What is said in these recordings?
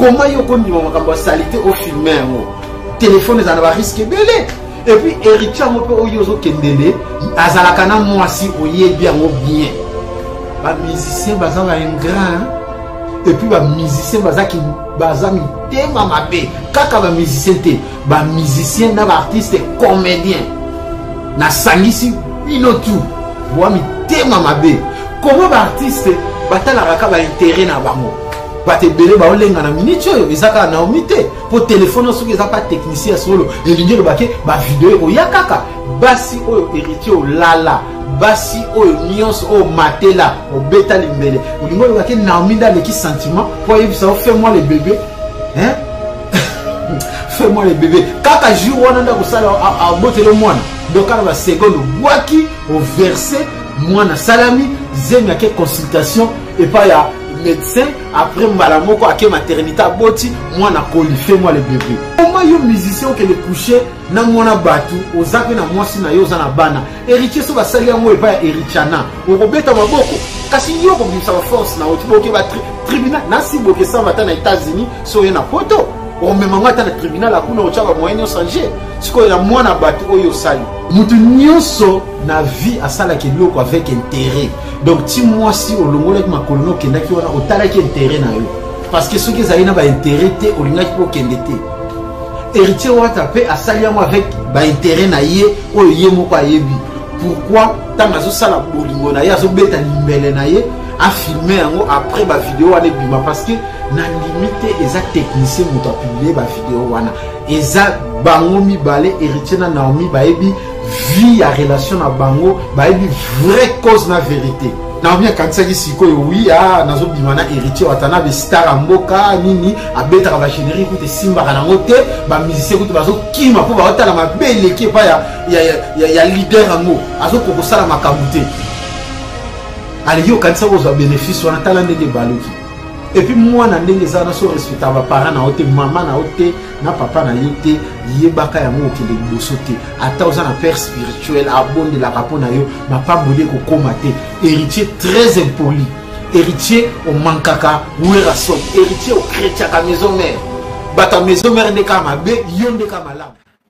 koma yo okondima makambo ya salite ofilme yango telefone ezala na bariske ebele epuis héritier yango mpe oyo ozokendele azalaka na mwasi oyebi yango bien bamusicien baza ba ingrat epuis bamusicien baza mitema mabe kaka bamusicien te ba musicien na ba artiste comédien nasangisi bino tu boa mitema mabe komo ba artiste batalaka ka ba intérêt na bango bato ebele baolenga na miniti oyo eza kaka naomi te mpo telefone soki eza mpa technicien ya solo elingi eloba ke bavideo ekoya kaka basi oyo heritier olala basi oyo nyonso oyo matela obeta limbele olingi oloba ke naomi nde aleki sentiment mpo ayebisa ofais moi le bebe hein? fais moi le bébé kaka jour wana nde akosala abotela mwana donc kaka baseconde obwaki overse mwana asalami zemi ake consultation epai ya médecin après mbala moko ake maternité aboti mwana akoli fais moi le bébé koma yo musicien okende couche na mwana bato oza mpe na mwasi na yo oza na bana Heritier so basali yango epai ya Heritiana okobeta maboko kasi yo okobimisa ba force na yo tiboke ba tribunal nasi boke samba ata na États-Unis so ye na poto omema ngo ata na tribunal akuna otya ba moyen nyonso ange sikoyo na mwana bato oyo osali moto nyonso na vie asalaka eloko avec intérêt donc ti mwasi olongolaki makolo na okendaki wana otalaki intérêt na yo parce que soki ezali na baintérêt te olingaki mpo okende te Héritier Wata pe asali yango avec ba intérêt na ye oyo ye moko ayebi. Pourquoi tant azo sala bolingo na ye azo beta limbele na ye a filmer yango après ba vidéo wana ebima parce que na limite eza technicien moto a publier ba vidéo wana eza bango mibale héritier na Naomi bayebi vie ya relation na bango bayebi vraie cause na vérité naomi akanisaki sikoyo wi a nazobima na héritier watanabe star ya mboka nini abetaka bagénérie kutu esimbaka nango te bamusicien kutu bazokima mpo baotala mabe eleki epai ya, ya, ya, ya lider yango azokoka kosala makambo te aleki okanisaki kozwa bénéfice wana tala ndenge ebaluki et puis mwana ndenge eza wana so respectaka baparent na yo te mama na yo te na papa na yo te yebaka yango okende liboso te ata oza na père spirituel abondelaka mpo na yo mapamboli ekokóma te héritier très impoli héritier omankaka werason héritier okretiaka maison mare bato ya maison mare nde kaka mabe yo nde kaka malamu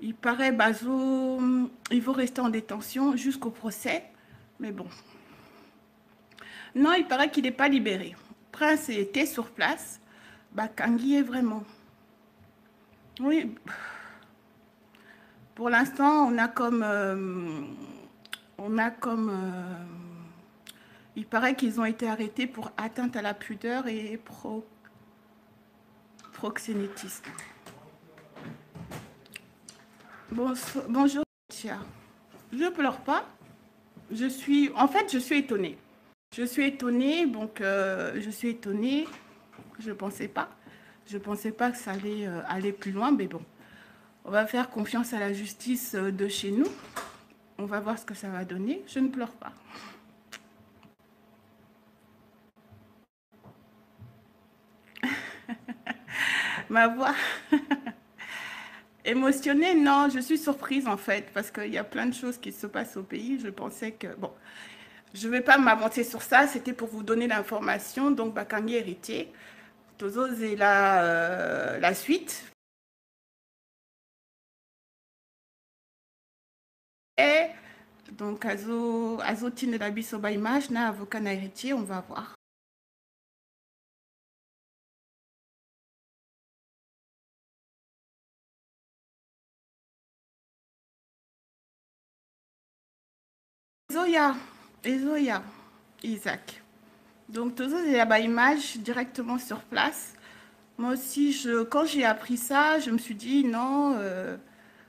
il paraît bazo il faut rester en détention jusqu'au procès mais bon non il paraît qu'il n'est pas libéré prince était sur place bah, est vraiment. Oui, pour l'instant, on a comme, euh, on a comme, euh, il paraît qu'ils ont été arrêtés pour atteinte à la pudeur et proxénétisme. bonjour, Tia. Je pleure pas. Je suis, en fait, je suis étonnée. Je suis étonnée, donc euh, je suis étonnée. Je ne pensais pas. Je pensais pas que ça allait euh, aller plus loin, mais bon. On va faire confiance à la justice euh, de chez nous. On va voir ce que ça va donner. Je ne pleure pas. Ma voix. Émotionnée, non, je suis surprise en fait, parce qu'il y a plein de choses qui se passent au pays. Je pensais que, bon, je ne vais pas m'avancer sur ça, c'était pour vous donner l'information. Donc, Bakangi héritier, Tozoz et la, euh, la suite. Et donc, Azo, Azo Tine au Bisoba Image, na avocat héritier, on va voir. Zoya, et Zoya, Isaac. Donc, tout ça, c'est la image directement sur place. Moi aussi, quand j'ai appris ça, je me suis dit non, euh,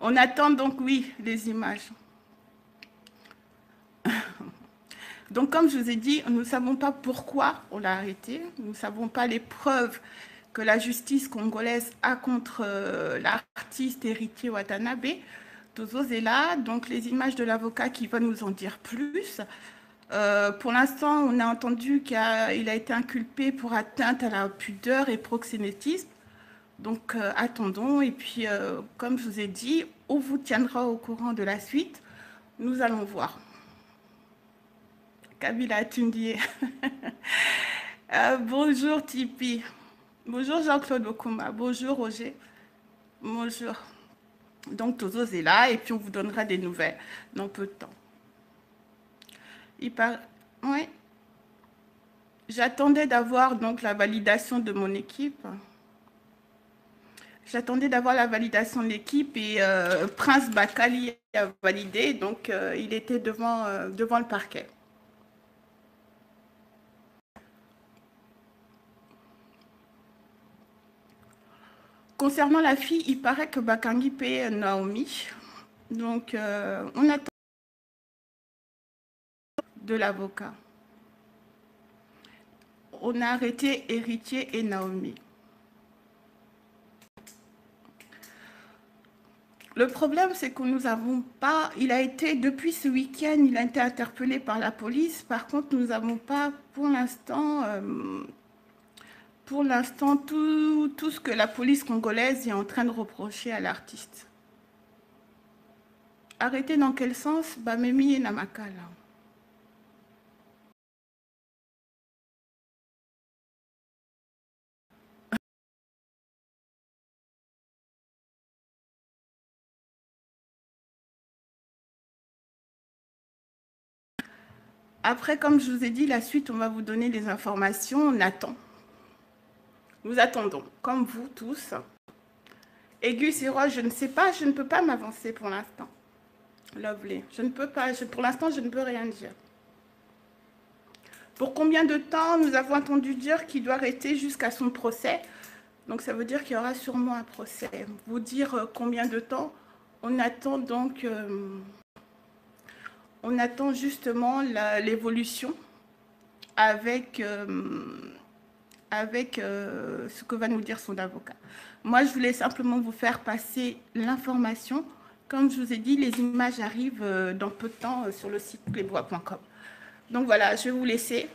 on attend donc, oui, les images. Donc, comme je vous ai dit, nous ne savons pas pourquoi on l'a arrêté. Nous ne savons pas les preuves que la justice congolaise a contre euh, l'artiste héritier Watanabe. là, donc les images de l'avocat qui va nous en dire plus. Euh, pour l'instant, on a entendu qu'il a, été inculpé pour atteinte à la pudeur et proxénétisme. Donc euh, attendons, et puis comme je vous ai dit, on vous tiendra au courant de la suite. Nous allons voir. Kabila Tundier. Euh, bonjour Tipeee. Bonjour Jean-Claude Okuma. Bonjour Roger. Bonjour. Donc Tozo est là et puis on vous donnera des nouvelles dans peu de temps. Il par... Oui. J'attendais d'avoir donc la validation de mon équipe. J'attendais d'avoir la validation de l'équipe et euh, Prince Bakali a validé, donc euh, il était devant, devant le parquet. concernant la fille, il paraît que Bakangi paie Naomi. Donc, euh, on attend de l'avocat. On a arrêté héritier et Naomi. Le problème, c'est que nous n'avons pas, il a été, depuis ce week-end, il a été interpellé par la police. Par contre, nous n'avons pas, pour l'instant, euh, pour l'instant tout, ce que la police congolaise est en train de reprocher à l'artiste. arrete dans quel sens bamemi ye na makala Après, comme je vous ai dit, la suite, on va vous donner les informations. On attend. Nous attendons, comme vous tous. Aigu, Sirois, je ne sais pas, je ne peux pas m'avancer pour l'instant. Lovely, je ne peux pas, pour l'instant, je ne peux rien dire. Pour combien de temps nous avons entendu dire qu'il doit rester jusqu'à son procès Donc ça veut dire qu'il y aura sûrement un procès. Vous dire euh, combien de temps On attend donc, euh, on attend justement l'évolution avec euh, avec euh, ce que va nous dire son avocat. Moi, je voulais simplement vous faire passer l'information. Comme je vous ai dit, les images arrivent euh, dans peu de temps euh, sur le site lesbois.com. Donc voilà, je vais vous laisser.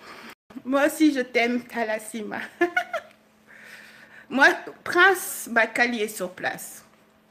Moi aussi, je t'aime, Talasima. Moi, Prince Bakali est sur place.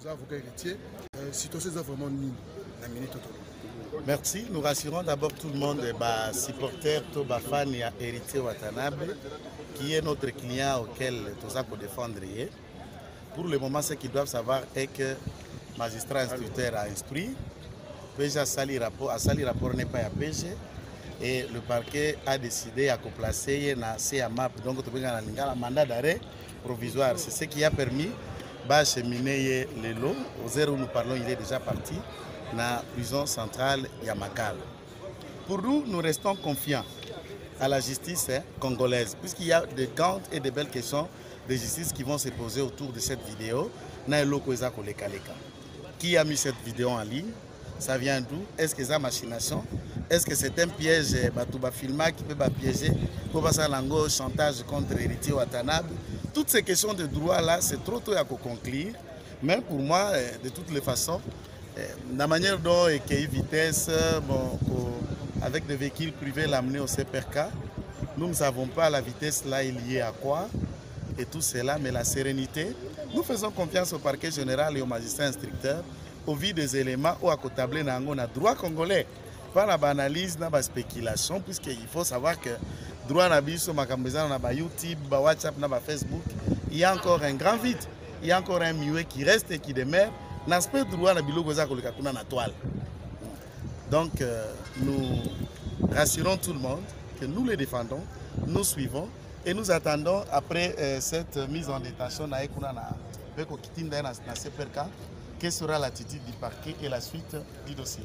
oza avocat héritier euh, situation eza vraiment nini na minute oto merci nous rassurons d'abord tout le monde basupporter to bafani ya héritier watanabe qui est notre client auquel toza kodefendre ye Pour le moment, ce qu'ils doivent savoir est que le magistrat instructeur a instruit, Déjà, a sali rapport, a rapport n'est pas à PG, et le parquet a décidé à complacer na CAMAP, donc un mandat d'arrêt provisoire. C'est ce qui a permis de cheminer les lots. Au zéro où nous parlons, il est déjà parti la prison centrale Yamakal. Pour nous, nous restons confiants à la justice hein, congolaise, puisqu'il y a des grandes et de belles questions de justice qui vont se poser autour de cette vidéo. Qui a mis cette vidéo en ligne Ça vient d'où Est-ce que c'est machination Est-ce que c'est un piège euh, Filma qui peut piéger à Lango, chantage contre héritier Watanabe Toutes ces questions de droit-là, c'est trop tôt à conclure. Mais pour moi, euh, de toutes les façons, eh, la manière dont une Vitesse, bon, avec des véhicules privés, l'amener au CPRK, nous ne savons pas la vitesse là est liée à quoi et tout cela, mais la sérénité. Nous faisons confiance au parquet général et au magistrat instructeur au vu des éléments où à Kotable on a droit congolais. pas na baanalyse na baspéculation puisque il faut savoir que droit na biso makambo eza na bayoutube bawhatsapp na bafacebook il y a encore un grand vide il y a encore un muet qui reste et qui demeure na aspect droit na biloko eza koleka kuna na toile donc euh, nous rassurons tout le monde que nous les défendons nous suivons et nous attendons après euh, cette mise en détention na ye kuna na mpe kokitindai na cprk quelle sera l'attitude du parquet et la suite du dossier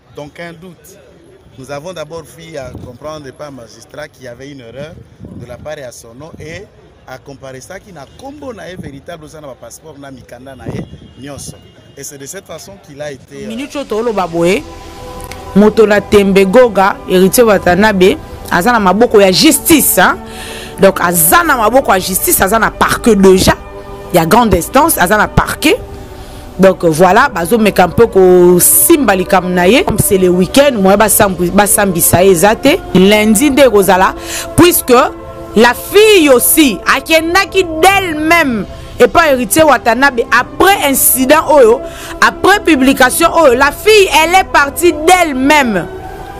Donc un doute. Nous avons d'abord fait à comprendre par magistrat qu'il y avait une erreur de la part à son nom et à comparer ça qui n'a combo na véritable ça na passeport na mikanda na nionso. Et c'est de cette façon qu'il a été. Euh, Minute euh... tolo baboye. Moto na tembe goga héritier watanabe aza na maboko ya justice hein? donc aza na maboko ya justice aza na parquet déjà ya grande instance aza na parquet donc voilà bazomeka un peu kosimba likambo na ye comme c'est le week-end moyen basambisa ye eza te lundi nde ekozala puisque la fille aussi akendaki d'elle-même epa héritier watanabe après incident oyo après publication oyo la fille elle est partie d'elle-même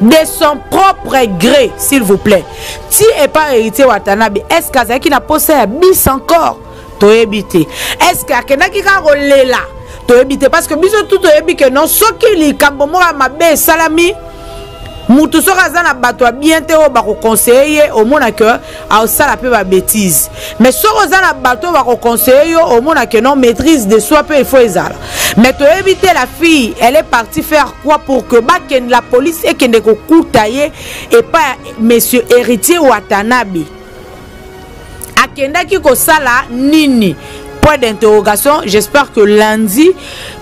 de son propre gré s'il vous plaît ti epa héritier watanabe est ce que azalaki na posa ya bis encore toyebi te eske akendaki kaka kolela toyebi te parce que biso tu toyebi ke non soki likambo moko ya mabe esalami motu soki aza na bato ya bien te oyo bakokonseye ye omona ke aosala mpe babétise mais soki oza na bato oyo bakokonseye yo omona ke non maîtrise de soi mpe ifo ezala mais toyebi te la fille elle est partie faire quoi pour que bakende la police ekende kokuta ye epai ya monsieur héritier watanabe akendaki kosala nini point d'interrogation j'espère que lundi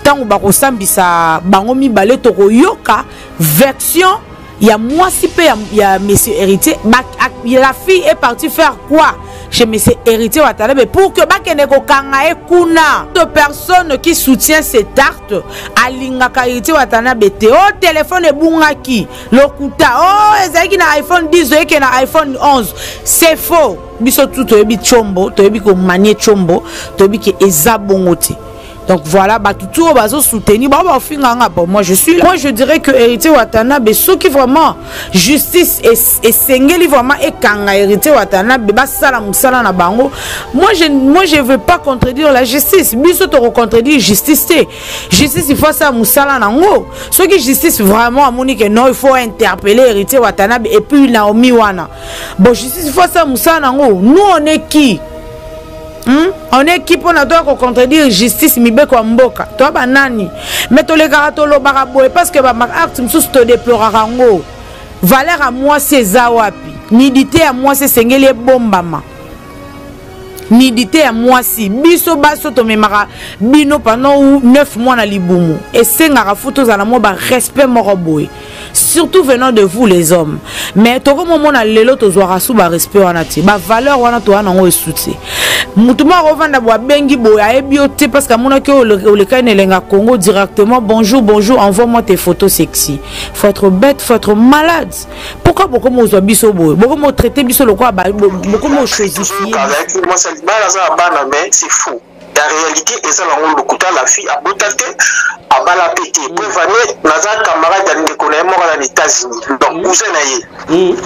ntango bakosambisa bango mibale tokoyoka version ya mwasi mpe ya, ya monsieur héritier ba, a, la fille est partie faire quoi chez monsieur héritier watanabe pour que bakende kokanga ye kuna de personne qui soutient cet acte alingaka héritier watanabe te o oh, telefone ebungaki lokuta o oh, ezalaki na iphone 10 oyeke na iphone 11 c'est faux biso tu toyebi combo toyebi komanie combo toyebi ke eza bongo te donc voilà bato tu oyo bazosoutenir bango bafinga nga bon moi je suis là. moi je dirais que héritier watanabe soki vraiment justice esengeli vraiment ekanga héritier watanabe basala mosala na bango moi je, moi je veux pas contredire la justice biso tokocontredire justice te justice il faut asala mosala nango soki justice vraiment amoni ke non il faut interpelle héritier watanabe et puis naomi wana bon justice il faut asala mosala nango nous on est qui Hmm? on est qui mpona toya kocontredire justice mibeko ya mboka toya banani me tolekaka tolobaka boye parce que baacte mosusu todeploraka yango valeur ya mwasi eza wapi nidite ya mwasi esengeli ebombama nidite ya mwasi biso baso tomemaka bino pendant 9 mois na libumu esengaka fo tozala mwa barespect moko boye surtout venant de vous les hommes mais tokomomona lelo tozwaka su barespect wana te bavaleur wana toya nango esuti motu moko akovanda bo abengi boye ayebi yo te parce que amonaki olekai na elenga congo directement bonjour bonjour envoie moi tes photos sexy faut être bête faut être malade pourquoi bokomi ozwa biso boye bokomi otraite biso lokola bokomi ochosifie bana aza na bana mais c'est faux ya réalité eza nango lokuta la fille abota te abala mpe te po vane naza camarade ya ndeko na ye moko na états-unis donc mm. cousin na ye mm.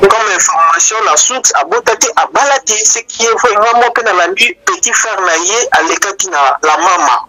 comme information na source abota te abala te ce qui est vrai nga moko mpe nalandi petit frère na ye alekaki na la mama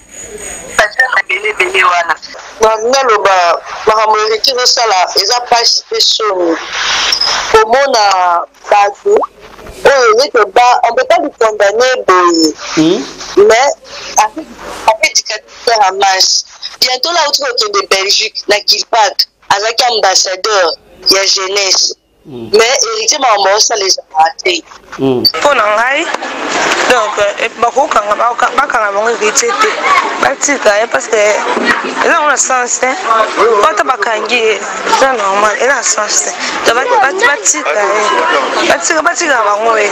ebele wana naloba makambo eriki ezosala eza mpasi mpe soni komona bato oyo neti oba on peut pas lui condamne boye hmm? mais apedicatitaire ya masse bientôt la auti kokende belgique na kilpak azalaki ambassadeur ya jeunesse Mm. mais héritier makambo osala ezalaka te mm. mpo na ngai donc eh, bakokanga bakanga bango héritier te batika ye parce que eza yango na sens te po ata bakangi ye eza normal eza na sens te to batika ye batika batika bango ye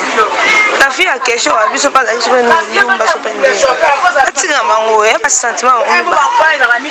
na fi ya question wa biso mpe azalaki sope ndumba sope ndenge batika bango ye basentiment bango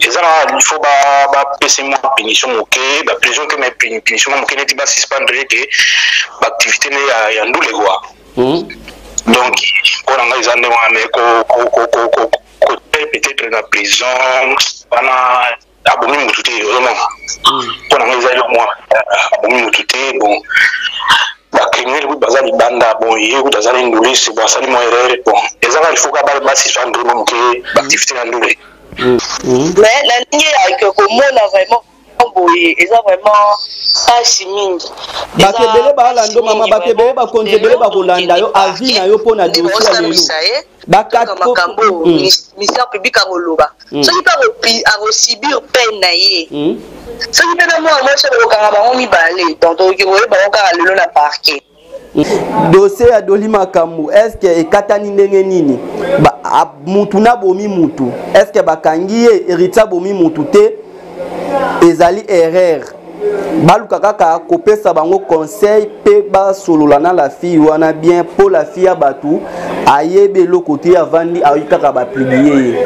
eza na faut bapesa mwa punition moke baprison te mais punition mwa moke neti basuspendre ete baactivité ne ya ndule kua hmm. donc mpo na ngai eza nde wana mais kote peut-être na prison wana abomi motu te ozomona hmm. mpo na ngai eza yo mwa abomi motu te bon bacriminel kutu baza libanda bon ye kutu azali ndule se bon asali mwa erreur bon ezaka lifoka basuspendre moke baactivité ya ndule mm. mm. mais na ndenge ya komona vraiment boye eza vraiment pasi mingi bato ebele baalando mama bato ebele bakonzi ebele bakolanda yo avi na yo mpo na dosi ya lelo bakatmakambo mm. ministère public akoloba mm. soki mpe akosibir peine na ye mm. soki mpe na mwana mwasi akokanga bango mibale donc tokoki koyeba bango kaka lelo na parquet dose ya doli makambo eske ekatani ndenge nini mutu na bomi mutu eske bakangi ye heritier abomi mutu te ezali erreur baluka kaka kopesa bango conseil mpe basolola na la fille wana bien mpo la fille ya bato ayebi eloko te avandi ayoki kaka bapiblie ye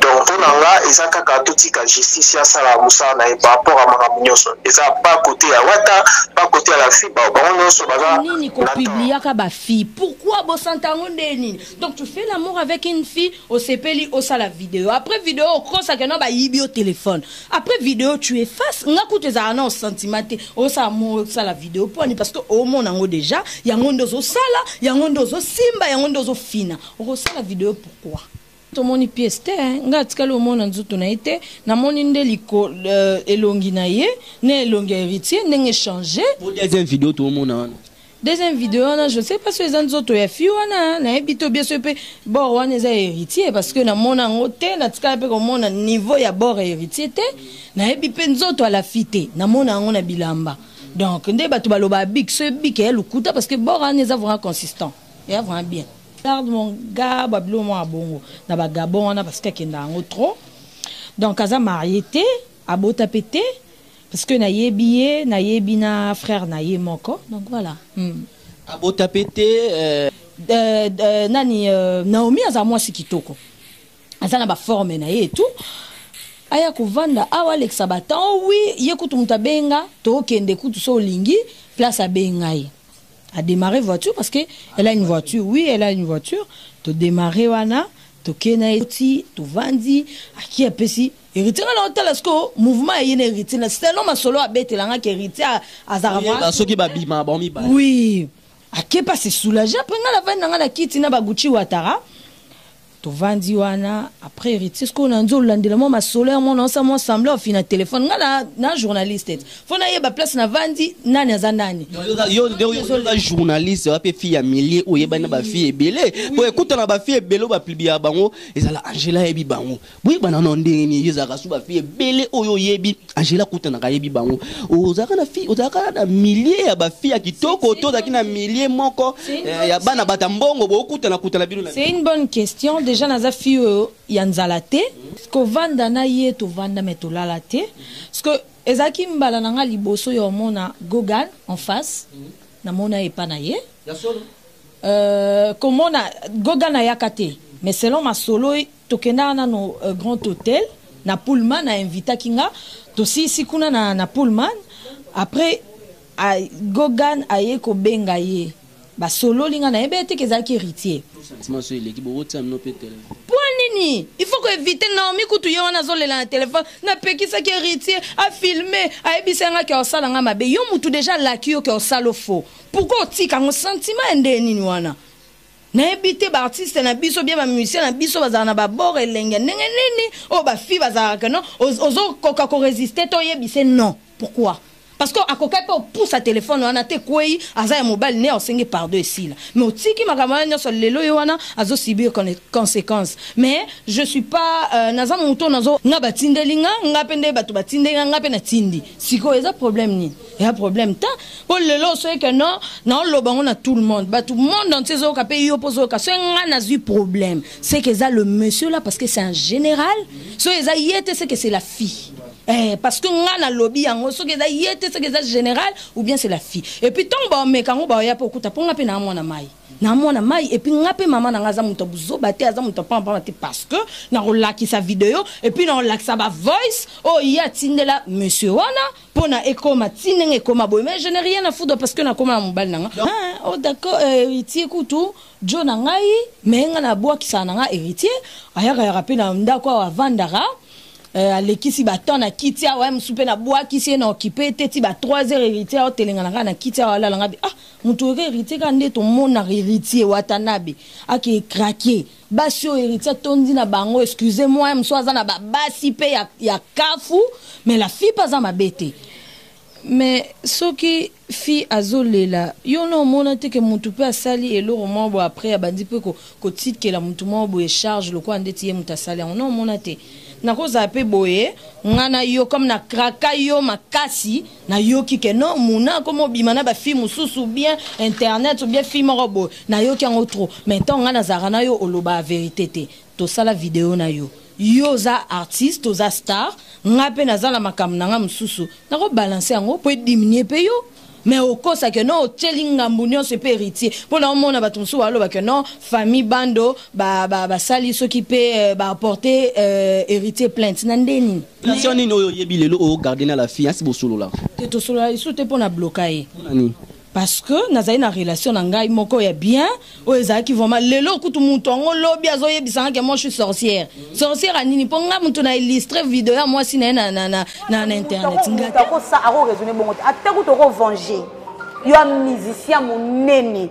donc mpo na nga eza kaka totika justice ya asala mosala na ye par rapport ya makambo nyonso eza pa kote ya wata pa kote ya bafi bango nyonso baza nini kopubliaka bafi pourquoi bosanta yango nde nini donc tu fais l'amour avec une fille osepeli osala video après video okosaka na bayibi yo telefone après video tu efface nga kutu ezala na osentiment te osala mo osala video mpo ani parce que omona yango déjà yango nde ozosala yango nde ozosimba yango nde ozofina okosala video pourquoi To moni piece te hein. Nga atikali omona nzoto na ye te na moni nde likolo elongi na ye na elongi ya heritier ndenge change. Po deuxième video to mona wana. Deuxième video wana je sais pas soki eza nzoto ya fille wana hein na yebi te ou bien soki pe bord wana eza ya heritier parce que na mona yango te na tikala pe ko mona niveau ya bord ya heritier te na yebi pe nzoto ya la fille te na mona yango na bilamba donc nde batu ba lobaka bic soki bic eya lokuta parce que bord wana eza vraiment consistant eya vraiment bien. garde mon gars ba bilo mwa bongo na ba gabon wana parce que akenda yango trop donc aza marie te abota pe te parce que nayebi ye nayebi na frère na ye moko donc voilà hmm. abota pe te euh... Euh, euh, nani euh, naomi aza mwasi kitoko aza na baforme na ye etu aya kovanda awa alekisa batemp wi ye kutu moto abenga tokende kutu so olingi place abenga ye A demarrer voiture parce que elle a une voiture. Oui, elle a une voiture. To demarrer wana, to kena eti, to vandi, aki apesi héritier nga na tala siko mouvement ya yene héritier na selon masolo abetela nga ke héritier azara vraiment soki ba bima ba mi ba. Oui. Akepa se soulager après nga na vandi na nga na kiti na ba Gucci Ouattara. Tovandi wana après heritier sikoyo na nzo landela mwa masolo ya mwana osa mwa semble ofi na telefone nga na, na journaliste te fo nayeba place na vandi nani aza nani yoza journaliste wape fille ya milieu oyebani na bafille ebele po ekuta na bafille ebele baplibiaka bango ezala angela ayebi bango boyebana na ndenge nini ezalaka su bafille ebele oyo oyebi angela akutanaka ayebi bango ozalaka na fille ozalaka na milieu ya bafille ya kitoko to ozalaki na milieu moko eh, ya bana bata mbongo bokutana kutana bino na c'est une bonne question déjà naza fille oyo ya nzala te kovanda na ye tovanda me tolala te parce que ezalaki mbala na nga liboso ya omona gogan en face namona epa na ye euh, komona gogan ayaka te mais selon masolo Tokendaka nanu grand hotel na pullman a invitaki nga tosilisi kuna na na pullman après a gogan aye kobenga ye basololi nga nayebi ye te ke ezalaki heritier Sentiment soyi eleki boko tia no pe tele. Point nini il faut ko eviter Naomi kutu ye wana azolela na telephone na pekisaki heritier a filme ayebisa ye nga ke osala nga mabe yo mutu dejà alaki yo ke osalo faux pourquoi otika ngo sentiment ya ndenge nini wana Nayebi te ba artiste na biso bien ba musiciens na biso bazala na ba bord elengi ya ndenge nini oyo ba fille bazalaka que non ozo koka ko resister to yebise non pourquoi parce que akokaki pe opusa telephone wana te ekweyi aza ya mobali ne osenge pardon esila mais otiki makambo wana nionso lelo ye wana azo subir consequence mais je suis pas euh, naza moto nazo nga batindeli nga nga pe nde bato batindeli nga nga pe natindi sikoyo eza problème nini ya problème ta mpo lelo osoyeke no naoloba yango na tout le monde bato monde entier ezoyoka mpe yo mpo ozoyoka soki ngai nazwi problème seke eza le monsieur là parce que c'est un général soki eza ye te seke c'est la fille Eh, parce que nga nalobi yango soki eza ye te soki eza général ou bien c'est la fille et puis ntango baomeka yango baoya mpe okuta mpo nga mpe naa mwana mai na mwana mai epuis nga mpe mama na nga aza moto ya buzoba te aza moto ya pampama te parce que nakolakisa video epuis nakolakisa bavoice oyo oh, ye atindela monsieur wana pona ekoma ti ndenge ekoma boye mais je n'ai rien à foutre parce que nakoma na mobali na nga ah, oh d'accord euh, héritier kutu jo na ngai mais nga nabwakisaka na nga héritier ayaka yaka mpe na ndako awa avandaka euh, alekisi batemp na kiti awa mosusu mpe nabwakisi ye na okipe te ti ba 3 heures héritier aotelengana kaka na kiti awa alala nga bi ah moto oyoka héritier kaka nde tomonaka héritier watanabe ake krake Basi oyo heritier atondi na bango excusez moi mosusu aza na ba basi pe ya, ya kafu mais la fille pe aza mabe te mais soki fille azolela yo na omona te ke mutu pe asali eloko moko bo après abandi pe ko, kotikela mutu moko boye charge lokola ndeti ye mutu asali yango na omona te nakozala pe boye nga na yo comme na kraka yo makasi Na yoki que non muna akoma obima na ba fille mususu ou bien internet ou bien fille moko boye na yoki yango trop mais tango nga nazalaka na yo olobaka verite te tosala video na yo yo oza artiste oza star nga pe naza na makambo na nga mususu nako balancer yango po ediminuer pe yo mais okosa que non otieli ngambu nionso epe heritier mpo na omona bato mosusu baloba que non famille bando basali ba, ba soki mpe euh, baapporte euh, héritier plainte na nde nini Relation nini oyo oyebi lelo o garder na la fille asi bosolola? Te tosolola lisusu te mpo na bloka ye. Mpo na nini? parce que nazali na relation na ngai moko ya bien oyo ezalaki vraiment lelo kutu moto yango lobi azoyebisanga ke moi je suis sorcière sorcière anini mpo ngai moto na illustre video ya mwasi na ye na, na, na, na, na internet ngatakoraisonne bongo te ata kutu okovenger yo ya musicien monene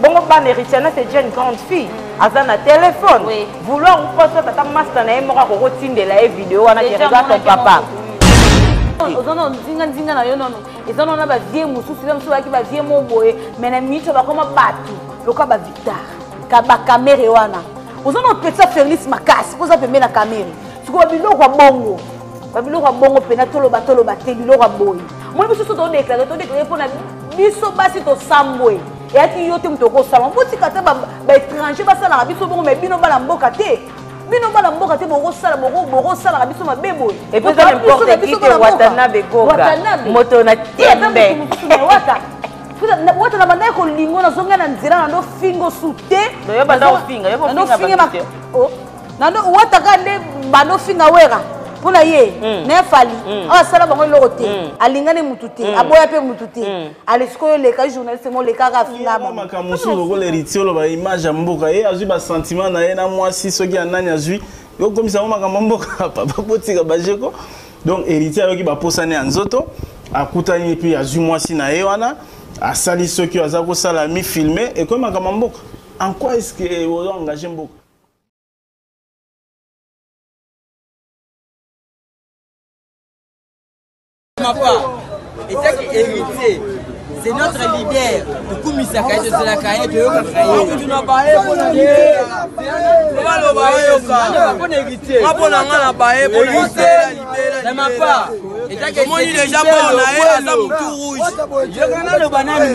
bongo bana heritiana c'est déjà une grande fille mm. aza na téléphone oui. vouloir ou pas soit ata masta na ye moko akoki otindela ye video wana ke reza ton papa oza na nzinga nzinga na yo nono eza nona bavie mosusu eza mosusu bayaki bavie mo boye mai na minute bakoma bato lokola bavictar bakamere wana oza na opekisa ferlis makasi mpo oza pembe na kamere sikoyo biloko ya bongo babiloko ya bongo mpena toloba toloba te biloko ya boye moi biso so todeklare todeklare mpona biso basi tosambwe eyaki yo te moto okosala botika te baétranger basalaka biso bongo mai bino bana mboka te bino bana mboka te bokosala bokosalaka biso mabe boye epeza nimporte kite watanabe goga moto na tembe wata na bandaki kolingo nazonga na nzela na ndofingo su te nano wata ka nde bando finga wera mpo na ye mm. na ye fali mm. awa asala bango eloko te mm. alingani motu te mm. aboya mpe motu te mm. ale sikoyo oleka journaliste mo olekaka afingamakambo mosusu lokola héritier oloba image ya mboka ye azwi basentiment na ye na mwasi soki ya nani azwi yokomisa yango makambo ya mboka papa botika bajeko donc héritier ayoki baposani ya nzoto akutani mpe azwi mwasi na ye wana asali soki aza kosala mifilme ekomi makambo ya mboka en quoi est ce que ozo engage mboka etaki héritier c'est notre leader tokumisaka ye tozelaka ye toyokaka yetuna baye mpona baloba yeyokapona héritier apona nga na baye na mapa omoni deja bor na ye aza motu rouge naloba nani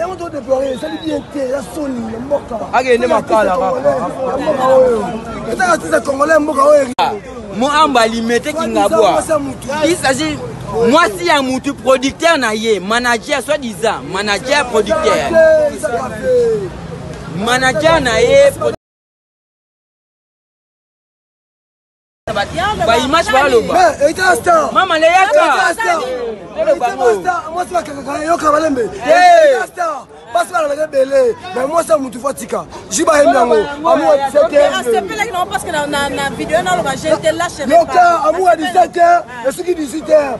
yango to deplore ezali bien te ya soni ya mboka akende makala mboka oyo ezaka tisa congolais ya mboka oyo moamba limete kingabwa il s'agit mwasi ya mutu producteur na ye manager soit disant manager producteur manager na ye ba image baloba mama leyaka mwasi bakakaka yoka balembe basi balobaka ebele me mwasi ya motu fo atika ji bayembi yango amour ya 17yoka amour ya 17 esuki 18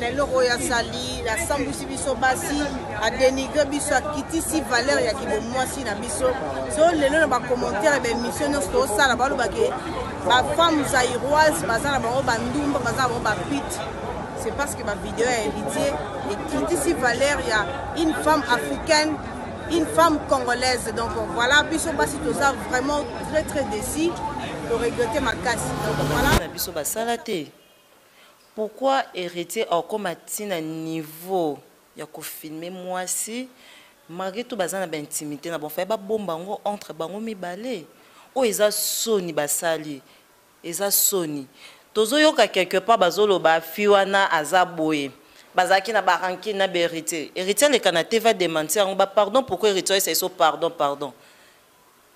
na eloko oyo asali asambwisi biso basi adenigre biso akitisi valeur ya kibomwasi na biso so lelo na bacommentaire ya baémission nyonso tosala balobake bafemme zairoise baza na bango bandumba baza na bango bapite c'est parce que bavideo ya héritier ekitisi valeur ya une femme africaine une femme congolaise donc voilà biso basi toza vraiment très très déci toregrete makasi donc voilà biso basala te Pourquoi heritier okoma ti na niveau ya ko filmer muasi malgre tout baza na ba intimite na bango fallait ba bomba yango entre bango mibale oyo eza soni basali eza soni tozo yoka quelque part bazo loba fille wana aza boye bazalaki na ba rancune na ba heritier heritier aleka na TV a dementir yango ba pardon pourquoi heritier ayebisa biso pardon pardon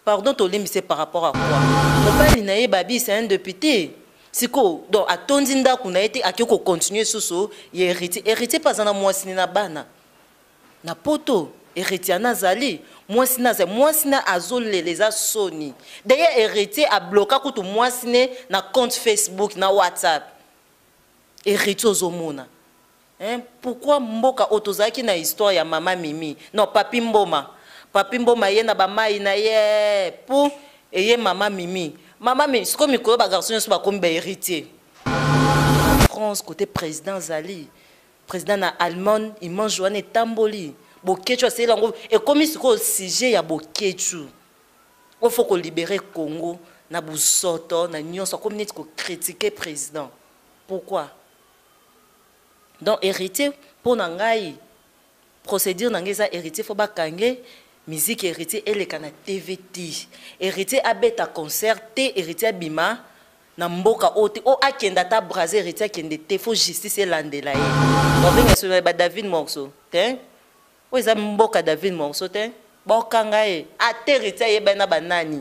Pardon tolembi se par rapport à quoi? Mobali na ye Babi c'est un depute sikoyo donc atondi ndaku na ye te akeyi ko continuer susu ya Heritier. Heritier pe aza na muasi ne na bana na poto Heritiana azali muasi ne azali muasi ne azo lela eza soni d'ailleurs Heritier a bloka kutu muasi ne na compte Facebook na WhatsApp Heritier ozo mona Eeh pourquoi mboka oyo tozalaki na histoire ya mama mimi non papy mboma papy mboma ye na ba mayi na ye eeh pour eye mama mimi mama mimi sikoyo mikolo ba garçon nioso bakomi ba heritier France cote president azali president na Allemagne image wana etamboli boketshu aseyeli yango ekomi sikoyo sujet ya boketshu oyo faut ko libere Congo na buzoto na nioso akomi neti ko critiquer president pourquoi donc heritier pona ngai procedure na ngai eza heritier fo bakange musique heritier eleka na tv ti heritier abeta concert te heritier abima na mboka oyo te o akende ata brase heritier akende te fo justice elandela ye babenga esola ya ba david morceau te oyo eza mboka david morceau te bakanga ye ata heritier ayebani na banani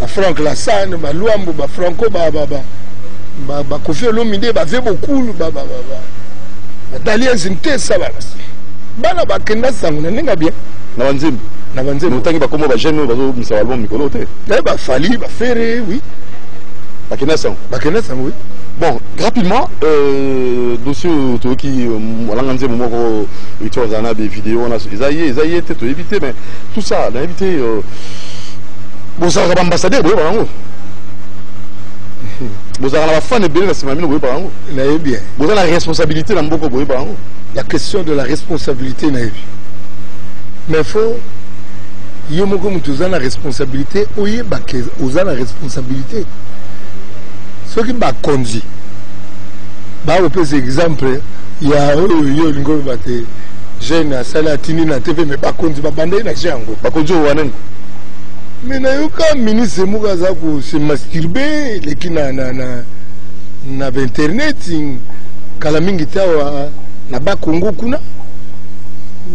ba frank lasane baluambo bafranco bakofi olomide bave bokulu badalies ntesa bana bakenda sango na ndenge bien na banzembo na banzembo otangi bakombo bajeune oyo bazobimisa baalbum mikolo te eh, bafali bafere oui bakenda sango bakenda sango oui bon rapidement euh, dossier oyo toyoki euh, alanga nzembo moko eto azala na bavideo wana eza ye eza ye te toyebi te mais tout ça nayebi te euh, bozalaka ba ambassadeur boyeba yango bozalaka na bafane ebele na nsima bino boyeba yango nayebi bien boza na responsabilité na mboko boyeba yango la question de la responsabilité nayebi mais faut yo moko moto oza na responsabilité oyeba ke oza na responsabilité soki bakonzi bakopesa exemple ya oyo yo olingi oloba te jeune asali atindi na tv me bakonzi babandai na je yango bakonzi oyo wanani mais nayoka ministre moko aza ko se masturbe leki na, na, na, na bainternet kala mingi te awa na bakongo kuna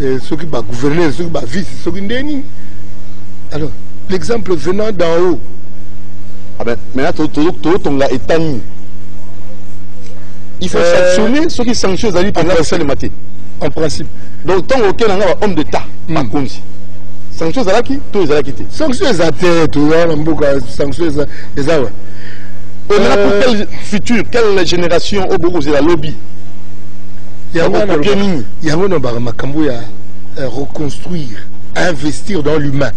eh, soki bagouverneur soki bavice soki nde nini alors l'exemple venant d'en haut ah ben, maintenant tozotonga état nini il faut euh, sanctionner soki sanction ezali mpenza kosalema te en principe donc ntango okenda nga ba homme d'état bakonzi hmm. sanction ezalaki to ezalaki te sanction eza te toza na mboka sanction eza eza wa on a pour euh, quel futur quelle génération oyo bokozela lobi yango nini yango nalobaka makambo ya euh, reconstruire investir dans l'humain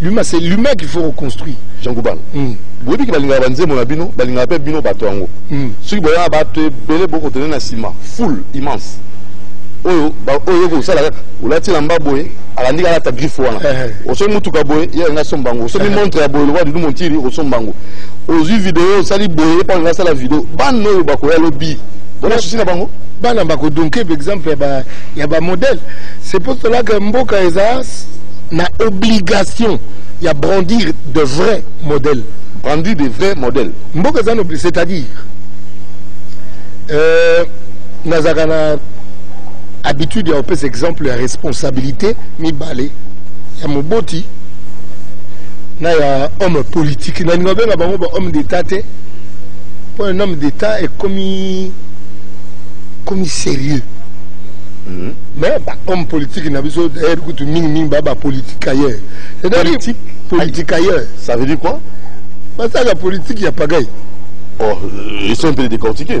l'humain c'est l'humain qu'il faut reconstruire jean goubal mm. boyebi ke balingaka banzembo na bino balingaka mpe bino bato yango mm. soki boyaka bato ebele bokotene na nsima full immense oyo oyo yoko sala kaka ulati na mba boye alandi kala ta griffe wana eh, eh. oso mutuka boye ye nga somba ngo so mi eh, montre ya boye lokwa du montiri osomba ngo ozui video osali boye pa nga sala video bana oyo bakoya lobi bona susi na bango bana bakodunke par exemple ya ba modèle c'est pour cela que mboka eza na obligation ya brandir de vrai modèle brandir de vrai modèle mboka eza c'est-à-dire euh, nazalaka na habitude ya kopesa exemple ya responsabilité mibale ya moboti na ya homme politique nalinga obenga bango ba homme d'état te mpo un homme d'état ekomi ekomi sérieux mm. mais ba homme politique na biso d'ailleurs kutu mingimingi ba bapolitique ailleurs politique, politique ailleurs ça veut dire quoi basalaka politique ya pagai oh, ils sont un peu décortiqués